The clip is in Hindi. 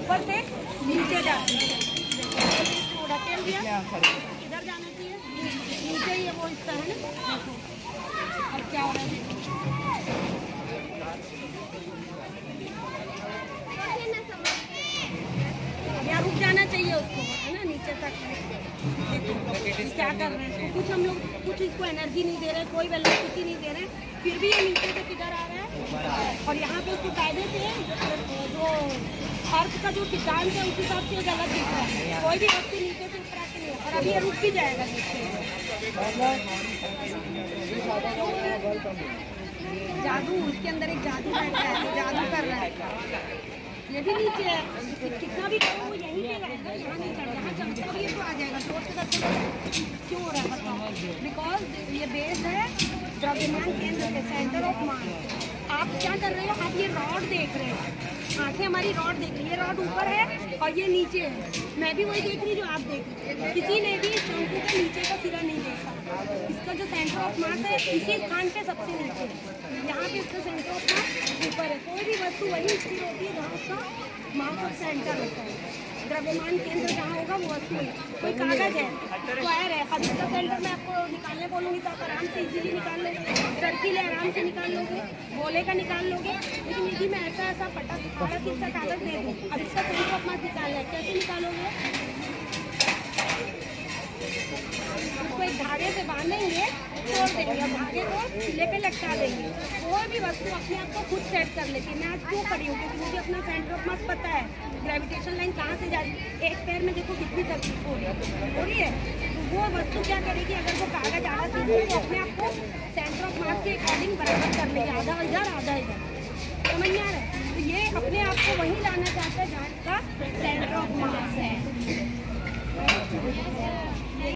ऊपर से नीचे जाती है ढकेल दिया। इधर जाना चाहिए। नीचे ही वो हिस्सा है ना? अब क्या हो रहा है? यहाँ रुक जाना चाहिए उसको है ना? नीचे तक। क्या कर रहे हैं? कुछ हम लोग कुछ इसको एनर्जी नहीं दे रहे कोई वेलोसिटी नहीं दे रहे। फिर भी ये नीचे से किधर आ रहा है? और यहाँ पे उसको कायदे से अर्थ का जो सिद्धांत है, उस हिसाब से गलत दिख रहा है। कोई भी व्यक्ति नीचे से ऊपर आके नहीं और अभी रुक भी जाएगा जादू, उसके अंदर एक जादू बैठा है, जादू कर रहा है। ये भी नीचे है। कितना भी करो, वो यहीं पे रहेगा यहाँ नहीं चढ़ यहाँ भी है तो आ जाएगा ज़ोर से करके क्यों हो रहा है? बताओ। बिकॉज़ ये बेस है, द्रव्यमान केंद्र के सेंटर ऑफ़ मास आप क्या कर रहे हो? आप ये रॉड देख रहे हो। आँखें हमारी रॉड देख ये रॉड ऊपर है और ये नीचे है। मैं भी वही देख रही जो आप देख किसी ने भी शंकु के नीचे का सिरा नहीं देखा। इसका जो सेंटर ऑफ़ मास है, इसी स्थान पे सबसे नीचे है। यहाँ पे इसका सेंटर ऑफ़ मास ऊपर है। कोई भी वस्तु वही स्थिर होती है जहाँ उसका मास ऑफ़ सेंटर होता है। द्रव्यमान केंद्र जहाँ होगा, वो वस्तु है। कोई कागज़ है? स्क्वायर है अब इसका सेंटर में आपको निकालने बोलूँगी तो आप आराम से इजीली निकाल लोगे। सर्किल है आराम से निकाल लोगे गोले का निकाल लोगे, लेकिन यदि मैं ऐसा ऐसा पटा चीज़ का कागज़ दे दूँ, अब इसका सेंटर मास निकालना है, कैसे निकालोगे? उसको एक धागे से बांधेंगे, छोड़ देंगे धागे को सिले पे लटका देंगे। कोई भी वस्तु अपने आप को खुद सेट कर लेती है। मैं आज क्यों खड़ी हूँ? क्योंकि मुझे अपना सेंटर ऑफ़ मास पता है ग्रेविटेशन लाइन कहाँ से जा रही है एक पैर में देखो कितनी तकलीफ़ हो रही है। हो रही है? तो वो वस्तु क्या करेगी? अगर वो कागज़ चीज़ है तो अपने आप को सेंटर ऑफ़ मास के अकॉर्डिंग बराबर कर लेगी आधा इधर आधा इधर। समझ में आ रहा है? तो ये अपने आप को वहीं लाना चाहता है, जहाँ